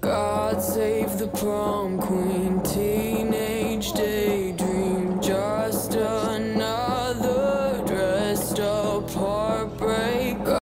God save the prom queen.